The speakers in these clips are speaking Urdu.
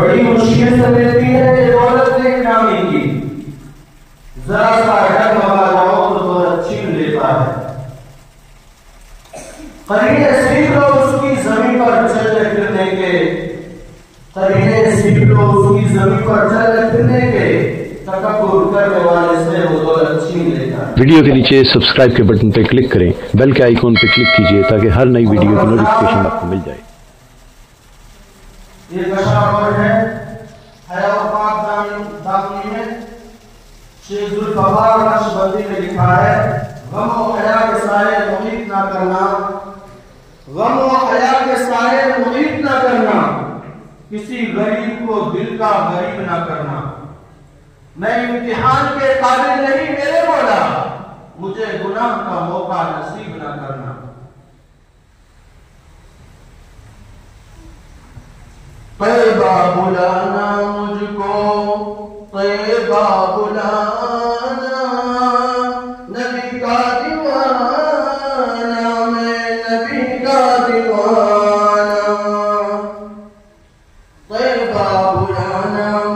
بڑی مشکل سے ملتی ہے یہ دولت ایک نامی کی ذرا سا ڈر لگا جاؤ تو دولت چھین لیتا ہے قرینے سیکھ لو اس کی زمین پر چلنے پھرنے کے قرینے سیکھ لو اس کی زمین پر چلنے پھرنے کے ویڈیو کے نیچے سبسکرائب کے بٹن پہ کلک کریں بیل کے آئیکن پہ کلک کیجیے تاکہ ہر نئی ویڈیو کی نوٹیفکیشن آپ کو مل جائے یہ کشاور ہے۔ حیا پاک دامن دامنی میں شیخ ذوالفقار نقش بندی نے لکھا ہے، غم و حیا کے سائے محیط نہ کرنا۔ غم و حیا کے سائے محیط نہ کرنا۔ کسی غریب کو دل کا غریب نہ کرنا۔ میں امتحان کے قابل نہیں، میرے مولا، مجھے گناہ کا موقع نصیب نہ کرنا۔ طيبة مولانا مجكو. طيبة مولانا نبي کا دیوانہ میں نبی کا دیوانہ طيبة مولانا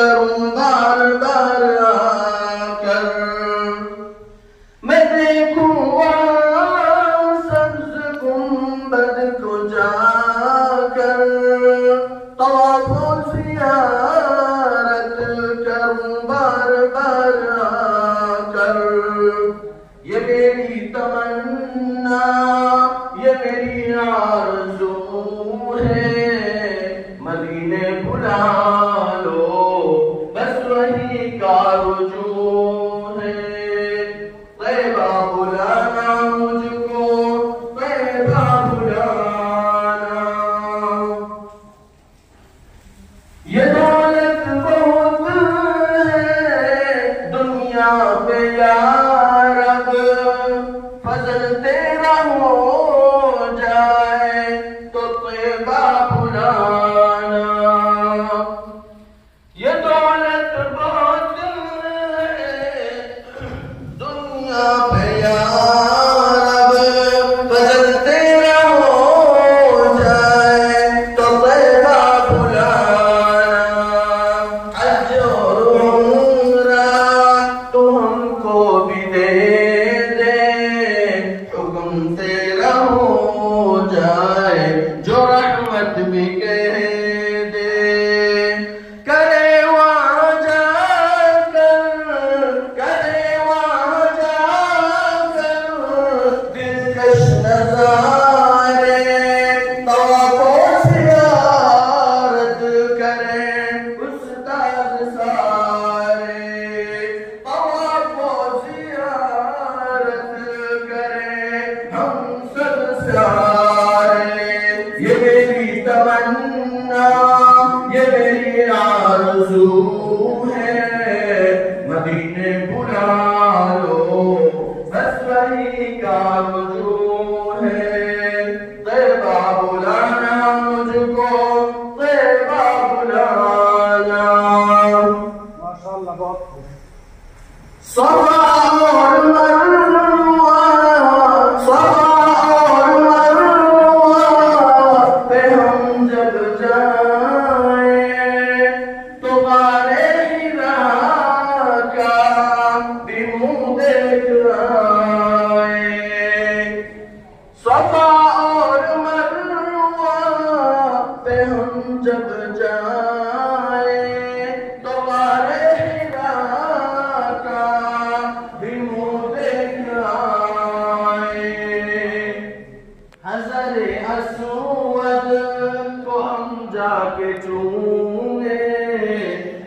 کروں بار بار آ کر میں دیکھوں سبز گنبد کو جا کر۔ طواف و زیارت کروں بار بار آ کر یہ میری تمنا، یہ میری آرزو ہم یہ میری تمنا یہ میری آرزو ہے مدینے بلا لو بس وہی کا ہے طیبہ بلانا مجھ کو طیبہ بلانا مروہ صفا اور مروہ پہ ہم جب جائیں تو غارِ کا بھی منہ دیکھ آئیں صفا اور مروہ پہ ہم جب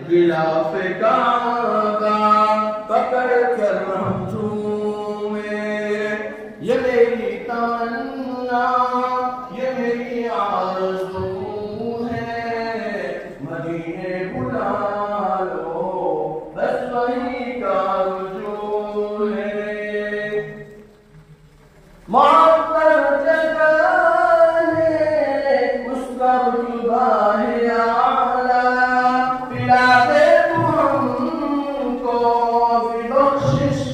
We love the Bilafikar.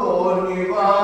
Lord, you are.